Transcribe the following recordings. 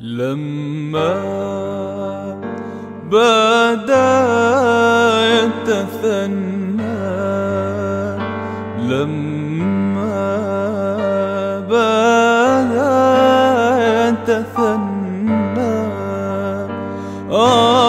لما بدا يتثنى لما بدا يتثنى آه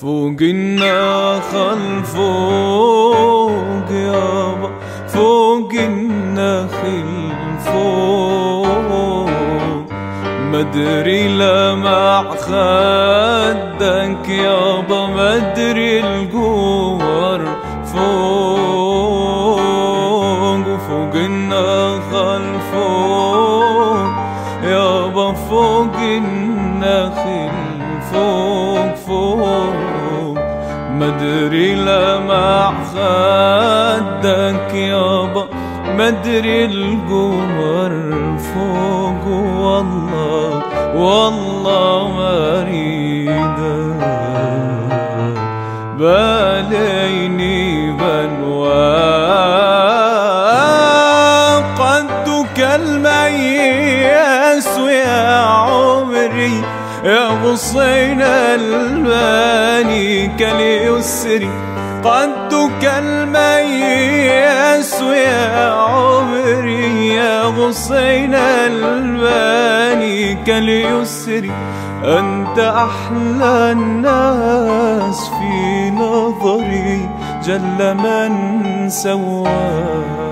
فوق النخل فوق يابا فوق النخل فوق. مدري لمع خدك يابا مدري القور فوق. خدك يابا مدري القمر فوق والله والله ما باليني بنوى قدك المياس يا عمري. يا غصين الباني كاليسري. قدك المياس يا عمري يا غصين الباني كاليسري أنت أحلى الناس في نظري جل من سواك.